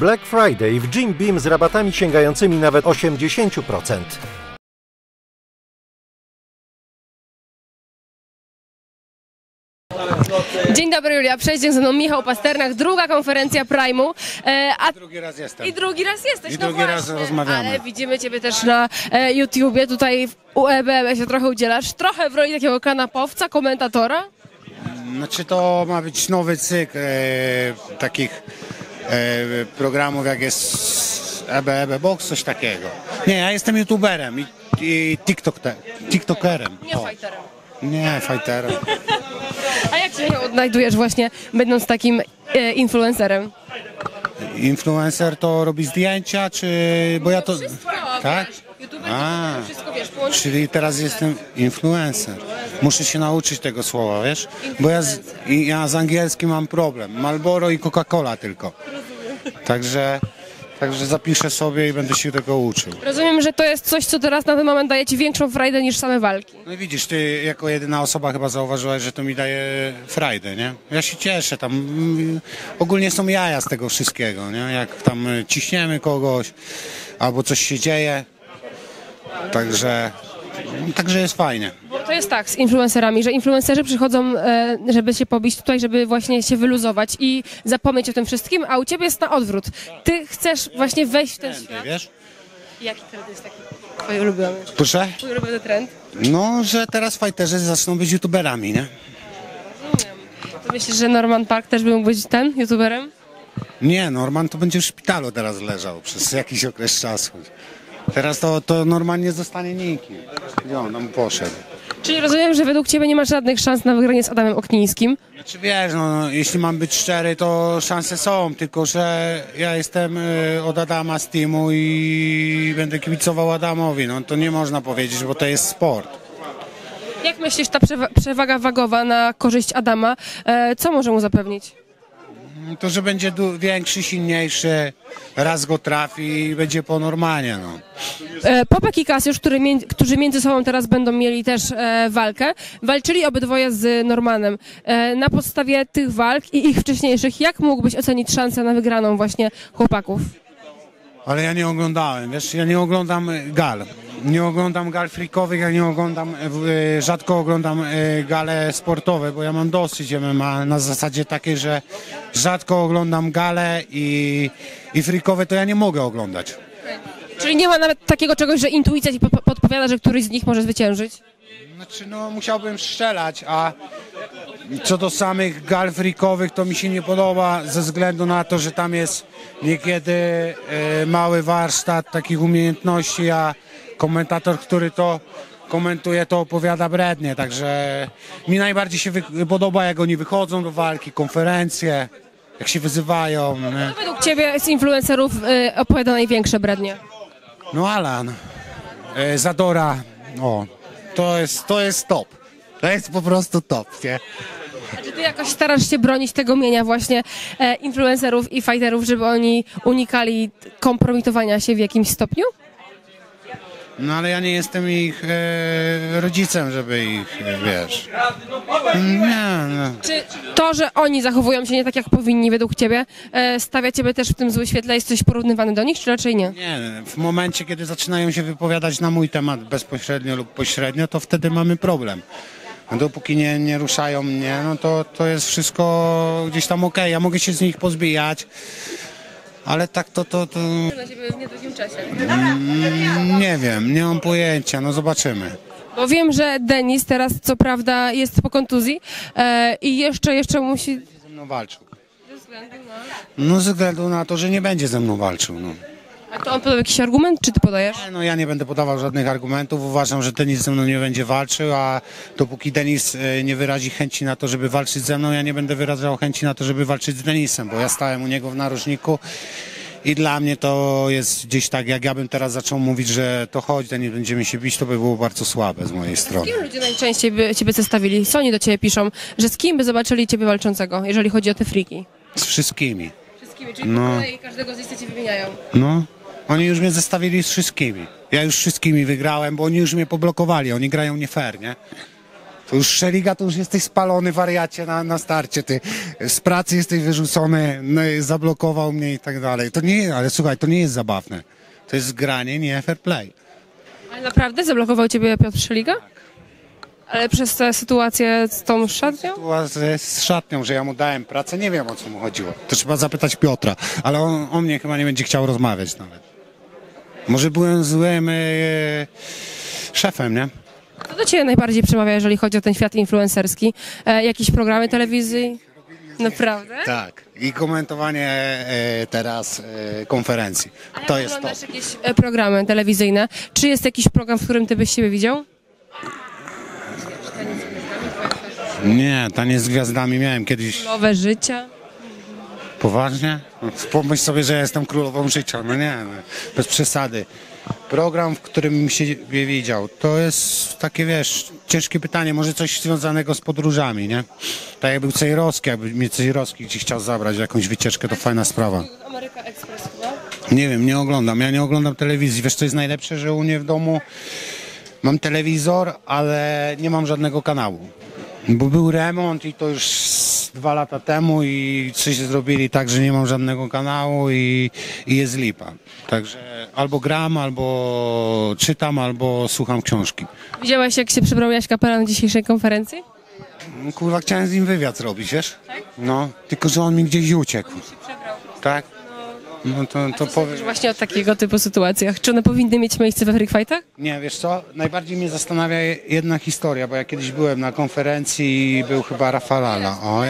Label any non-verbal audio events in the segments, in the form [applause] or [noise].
Black Friday w Jim Beam z rabatami sięgającymi nawet 80%. Dzień dobry Julia, przejdzie ze mną Michał Pasternak, druga konferencja Prime'u. E, a Drugi raz jestem. i drugi raz jesteś, I no drugi raz właśnie, rozmawiamy. Ale widzimy Ciebie też na e, YouTubie, tutaj w UEBM się trochę udzielasz, trochę w roli takiego kanapowca, komentatora. Znaczy to ma być nowy cykl e, takich programów jak jest EB, EB Box, coś takiego. Nie, ja jestem youtuberem i, i TikTok te, tiktokerem. Nie O. fighterem. Nie, fighterem. [laughs] A jak się odnajdujesz właśnie, będąc takim e, influencerem? Influencer to robi zdjęcia, czy... bo ja to... Tak? YouTuber A. to wszystko wiesz. Czyli teraz jestem influencer. Muszę się nauczyć tego słowa, wiesz? Bo ja z, ja z angielskim mam problem. Malboro i Coca-Cola tylko. Także, także zapiszę sobie i będę się tego uczył. Rozumiem, że to jest coś, co teraz na ten moment daje Ci większą frajdę niż same walki. No i widzisz, ty jako jedyna osoba chyba zauważyłaś, że to mi daje frajdę, nie? Ja się cieszę, tam mm, ogólnie są jaja z tego wszystkiego, nie? Jak tam ciśniemy kogoś, albo coś się dzieje. Także, także jest fajnie. Bo to jest tak z influencerami, że influencerzy przychodzą, e, żeby się pobić tutaj, żeby właśnie się wyluzować i zapomnieć o tym wszystkim, a u ciebie jest na odwrót. Ty chcesz właśnie wejść w ten Ty świat. wiesz? Jaki trend jest taki twój ulubiony? Proszę? Twój ulubiony trend? No, że teraz fajterzy zaczną być youtuberami, nie? To myślisz, że Norman Park też by mógł być ten, youtuberem? Nie, Norman to będzie w szpitalu teraz leżał przez jakiś okres czasu. Teraz to, to Norman nie zostanie nikim. Gdzie on tam poszedł? Czyli rozumiem, że według ciebie nie masz żadnych szans na wygranie z Adamem Oknińskim. Znaczy wiesz, no, no, jeśli mam być szczery, to szanse są, tylko że ja jestem y, od Adama z teamu i będę kibicował Adamowi. No to nie można powiedzieć, bo to jest sport. Jak myślisz, ta przewa- przewaga wagowa na korzyść Adama, e, co może mu zapewnić? To, że będzie większy, silniejszy, raz go trafi i będzie po normalnie, no. E, Popek i Kasiusz, który którzy między sobą teraz będą mieli też e, walkę, walczyli obydwoje z Normanem. E, na podstawie tych walk i ich wcześniejszych, jak mógłbyś ocenić szansę na wygraną właśnie chłopaków? Ale ja nie oglądałem, wiesz, ja nie oglądam gal. Nie oglądam gal frikowych, ja nie oglądam, y, rzadko oglądam y, gale sportowe, bo ja mam dosyć MMA na zasadzie takiej, że rzadko oglądam gale i, i frikowe to ja nie mogę oglądać. Czyli nie ma nawet takiego czegoś, że intuicja ci po- podpowiada, że któryś z nich może zwyciężyć? Znaczy, no musiałbym strzelać, a co do samych gal frikowych, to mi się nie podoba ze względu na to, że tam jest niekiedy e, mały warsztat takich umiejętności, a komentator, który to komentuje, to opowiada brednie, także mi najbardziej się podoba, jak oni wychodzą do walki, konferencje, jak się wyzywają. Nie? Co według ciebie z influencerów e, opowiada największe brednie? No Alan, e, Zadora, o, to jest, to jest top. To jest po prostu top, nie? A czy ty jakoś starasz się bronić tego mienia właśnie e, influencerów i fighterów, żeby oni unikali kompromitowania się w jakimś stopniu? No ale ja nie jestem ich e, rodzicem, żeby ich, e, wiesz. Nie, no. Czy to, że oni zachowują się nie tak, jak powinni według ciebie, e, stawia ciebie też w tym złym świetle? Jesteś porównywany do nich, czy raczej nie? nie. W momencie, kiedy zaczynają się wypowiadać na mój temat bezpośrednio lub pośrednio, to wtedy mamy problem. A dopóki nie, nie ruszają mnie, no to, to jest wszystko gdzieś tam okej. Ja mogę się z nich pozbijać, ale tak to, to, to Na ciebie w niedługim czasie. mm, nie wiem, nie mam pojęcia, no zobaczymy. Bo wiem, że Denis teraz co prawda jest po kontuzji e, i jeszcze, jeszcze musi... Ze mną walczył. No ze względu na to, że nie będzie ze mną walczył, no. A to on podał jakiś argument, czy ty podajesz? No ja nie będę podawał żadnych argumentów. Uważam, że Denis ze mną nie będzie walczył, a dopóki Denis e, nie wyrazi chęci na to, żeby walczyć ze mną, ja nie będę wyrażał chęci na to, żeby walczyć z Denisem, bo ja stałem u niego w narożniku i dla mnie to jest gdzieś tak, jak ja bym teraz zaczął mówić, że to chodź, Denis, będziemy się bić, to by było bardzo słabe z mojej strony. Kim ludzie najczęściej by ciebie zestawili? Co oni do ciebie piszą? Że z kim by zobaczyli ciebie walczącego, jeżeli chodzi o te friki? Z wszystkimi. Wszystkimi, czyli No. po kolei każdego z ci wymieniają. No. Oni już mnie zestawili z wszystkimi. Ja już wszystkimi wygrałem, bo oni już mnie poblokowali. Oni grają nie fair, nie? To już szeliga, to już jesteś spalony wariacie na, na starcie, ty z pracy jesteś wyrzucony, no, zablokował mnie i tak dalej. To nie, ale słuchaj, to nie jest zabawne. To jest granie, nie fair play. Ale naprawdę zablokował ciebie Piotr Szeliga? Ale przez tę sytuację z tą szatnią? Była z, z szatnią, że ja mu dałem pracę, nie wiem o co mu chodziło. To trzeba zapytać Piotra, ale on o mnie chyba nie będzie chciał rozmawiać nawet. Może byłem złym e, szefem, nie? Co do ciebie najbardziej przemawia, jeżeli chodzi o ten świat influencerski? E, jakieś programy telewizji? Naprawdę? Tak. I komentowanie e, teraz e, konferencji. A To jak jest to. oglądasz jakieś e, programy telewizyjne? Czy jest jakiś program, w którym ty byś siebie widział? Nie, tanie z gwiazdami miałem kiedyś. Nowe życia? Poważnie? No, Pomyśl sobie, że jestem królową życia. No nie, no, bez przesady. Program, w którym się nie widział, to jest takie, wiesz, ciężkie pytanie, może coś związanego z podróżami, nie? Tak jak był Cejrowski, jakby mnie Cejrowski gdzieś chciał zabrać w jakąś wycieczkę, to fajna sprawa. Ameryka Express chyba? Nie wiem, nie oglądam, ja nie oglądam telewizji. Wiesz, co jest najlepsze, że u mnie w domu mam telewizor, ale nie mam żadnego kanału. Bo był remont i to już dwa lata temu i coś zrobili tak, że nie mam żadnego kanału i, i jest lipa. Także albo gram, albo czytam, albo słucham książki. Widziałeś, jak się przebrał Jaś Kapela na dzisiejszej konferencji? No, Kurwa, chciałem z nim wywiad zrobić, wiesz? No, tylko że on mi gdzieś uciekł. Tak? No to, to powiem. Właśnie o takiego typu sytuacjach. Czy one powinny mieć miejsce we free fightach? Nie, wiesz co? Najbardziej mnie zastanawia jedna historia, bo ja kiedyś byłem na konferencji i był chyba Rafalala. Oj.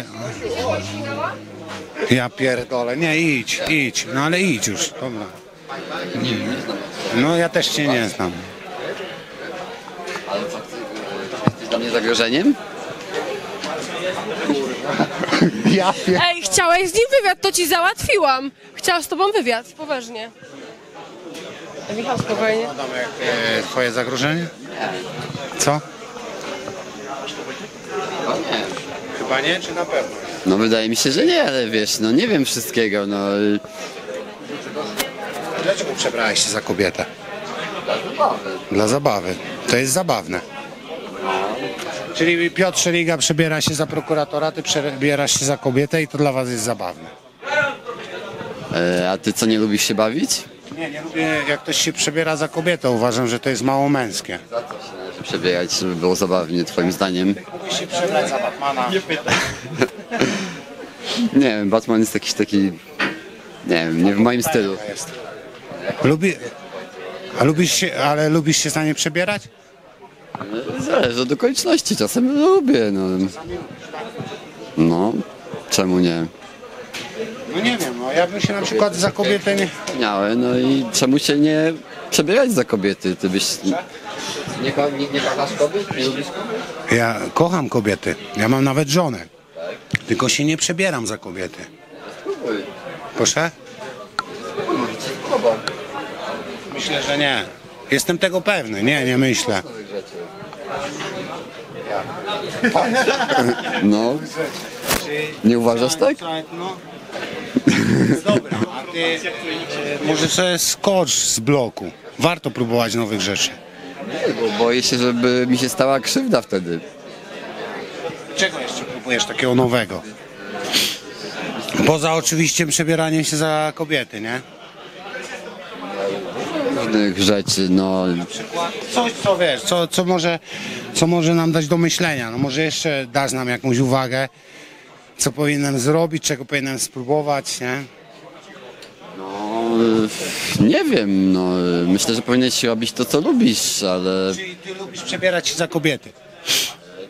Ja pierdolę. Nie, idź, idź. No ale idź już, dobra. No ja też cię nie znam. Jesteś dla mnie zagrożeniem? [laughs] Ja pier... Ej, chciałeś z nim wywiad, to ci załatwiłam. Chciał z tobą wywiad, poważnie. Michał, spokojnie. Adamek, e, twoje zagrożenie? Co? O nie. Chyba nie, czy na pewno? No wydaje mi się, że nie, ale wiesz, no nie wiem wszystkiego, no. Dlaczego przebrałeś się za kobietę? Dla zabawy. To jest zabawne. Czyli Piotr Szeliga przebiera się za prokuratora, ty przebierasz się za kobietę i to dla was jest zabawne. e, A ty co, nie lubisz się bawić? Nie, nie lubię jak ktoś się przebiera za kobietę. Uważam, że to jest mało męskie. Za co się należy przebierać, żeby było zabawnie, twoim zdaniem? Mógłbyś się przebrać za Batmana. Nie [laughs] wiem, Batman jest jakiś taki... Nie wiem, nie w moim stylu. Lubi... A lubisz się, ale lubisz się za nie przebierać? Zależy od okoliczności, czasem lubię, no. No, czemu nie? No nie wiem, no ja bym się na przykład za kobietę nie... Miałem, no i czemu się nie przebierać za kobiety? Ty byś... Nie, ko- nie, nie kochasz kobiet? Nie lubisz kobiet? Ja kocham kobiety. Ja mam nawet żonę. Tylko się nie przebieram za kobiety. Spróbuj. Proszę? Myślę, że nie. Jestem tego pewny. Nie, nie myślę. No, nie uważasz tak? No. [laughs] Dobra, a ty e, może sobie skocz z bloku. Warto próbować nowych rzeczy. Nie, bo boję się, żeby mi się stała krzywda wtedy. Czego jeszcze próbujesz takiego nowego? Poza oczywiście przebieraniem się za kobiety, nie? Różnych rzeczy, no. Coś, co wiesz, co, co, może, co może nam dać do myślenia. No może jeszcze dasz nam jakąś uwagę, co powinienem zrobić, czego powinienem spróbować, nie? no nie wiem, no. Myślę, że powinieneś robić to, co lubisz, ale... Czyli ty lubisz przebierać się za kobiety.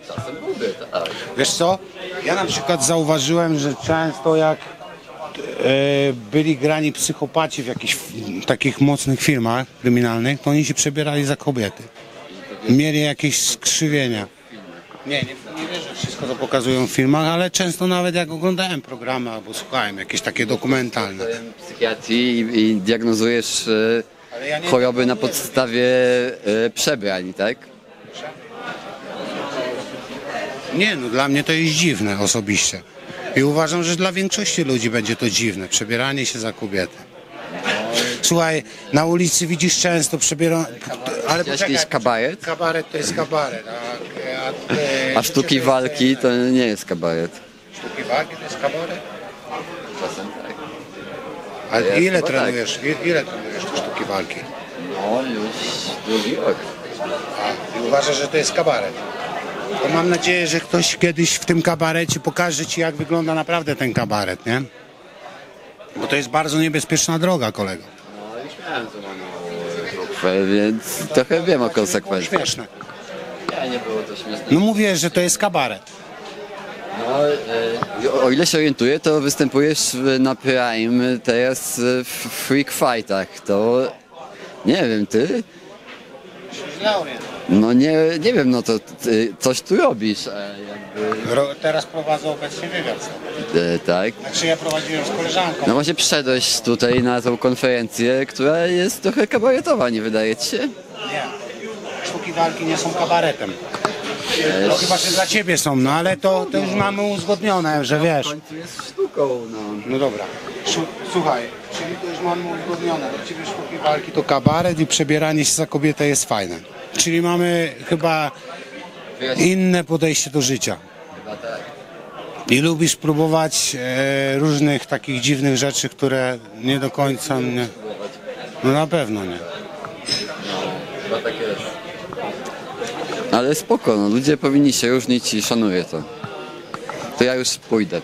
Czasem lubię, tak. Wiesz co? Ja na przykład zauważyłem, że często jak byli grani psychopaci w jakichś takich mocnych filmach kryminalnych, to oni się przebierali za kobiety. Mieli jakieś skrzywienia. Nie, nie, nie wierzę wszystko, co pokazują w filmach, ale często nawet jak oglądałem programy albo słuchałem jakieś takie dokumentalne. psychiatrii i, i diagnozujesz e, ja nie- choroby na podstawie e, przebrań, tak? Nie, no dla mnie to jest dziwne osobiście. I uważam, że dla większości ludzi będzie to dziwne, przebieranie się za kobietę. Słuchaj, na ulicy widzisz często przebierane... Ale Widziałeś kiedyś kabaret? Kabaret to jest kabaret, a, A, A sztuki walki to nie jest kabaret. Sztuki walki to jest kabaret? Czasem tak. A ile chyba trenujesz? i- Ile trenujesz te sztuki walki? No już drugi rok. A, i uważasz, że to jest kabaret? To mam nadzieję, że ktoś kiedyś w tym kabarecie pokaże ci, jak wygląda naprawdę ten kabaret, nie? Bo to jest bardzo niebezpieczna droga, kolego. No już miałem złamaną rukwę, więc trochę wiem o konsekwencjach. Śmieszne. Nie, nie było to śmieszne. No mówię, że to jest kabaret. No, e, o ile się orientuję, to występujesz na Prime teraz e, w Freak Fightach. To nie wiem, ty? No nie, nie wiem, no to ty, coś tu robisz, e, jakby, Ro- Teraz prowadzę obecnie wywiad. e, tak? Znaczy ja prowadziłem z koleżanką. No właśnie przyszedłeś tutaj na tą konferencję, która jest trochę kabaretowa, nie wydaje ci się? Nie. Sztuki walki nie są kabaretem. No chyba, że dla ciebie są, no ale to, to już mamy uzgodnione, że wiesz. końcu jest sztuką, no. No dobra. Szu- Słuchaj, czyli to już mamy uzgodnione. Dla ciebie sztuki walki to kabaret i przebieranie się za kobietę jest fajne. Czyli mamy chyba inne podejście do życia. Chyba tak. I lubisz próbować e, różnych takich dziwnych rzeczy, które nie do końca mnie... No na pewno nie. Chyba tak jest. Ale spoko, no, ludzie powinni się różnić i szanuję to. To ja już pójdę.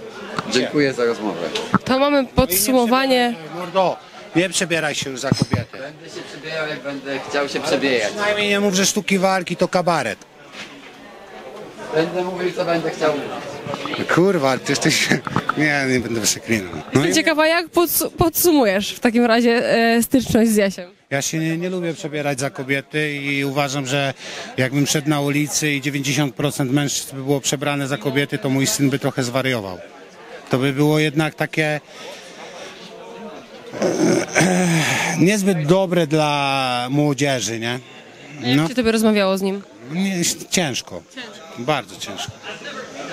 Dziękuję za rozmowę. To mamy podsumowanie. Mordo, nie przebieraj się już za kobietę. Będę się przebierał, jak będę chciał się przebierać. Przynajmniej nie mów, że sztuki walki to kabaret. Będę mówił, co będę chciał mówić. Kurwa, ty jesteś... Nie, nie będę przeklinał. No i Ciekawa, jak podsu- podsumujesz w takim razie e, styczność z Jasiem? ja się nie, nie lubię przebierać za kobiety i uważam, że jakbym szedł na ulicy i 90% mężczyzn by było przebrane za kobiety, to mój syn by trochę zwariował. To by było jednak takie niezbyt dobre dla młodzieży, nie? No, Jak się tobie rozmawiało z nim? nie, ciężko. Bardzo ciężko.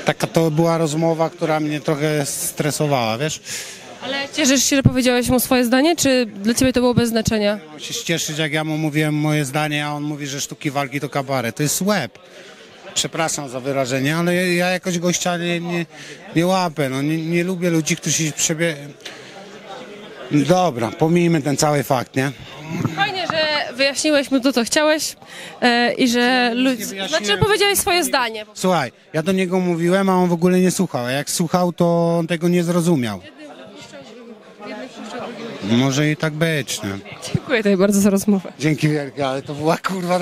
Taka to była rozmowa, która mnie trochę stresowała, wiesz? Ale cieszysz się, że powiedziałeś mu swoje zdanie, czy dla ciebie to było bez znaczenia? Mam się cieszyć, jak ja mu mówiłem moje zdanie, a on mówi, że sztuki walki to kabaret. To jest łeb. Przepraszam za wyrażenie, ale ja, ja jakoś gościa nie, nie, nie łapę. No, nie, nie lubię ludzi, którzy się przebie... Dobra, pomijmy ten cały fakt, nie? Fajnie, że wyjaśniłeś mu to, co chciałeś e, i że ludzie... wyjaśniłem. Znaczy, że powiedziałeś swoje zdanie. Słuchaj, ja do niego mówiłem, a on w ogóle nie słuchał. A jak słuchał, to on tego nie zrozumiał. Może i tak być, nie? Dziękuję tobie bardzo za rozmowę. Dzięki wielkie, ale to była kurwa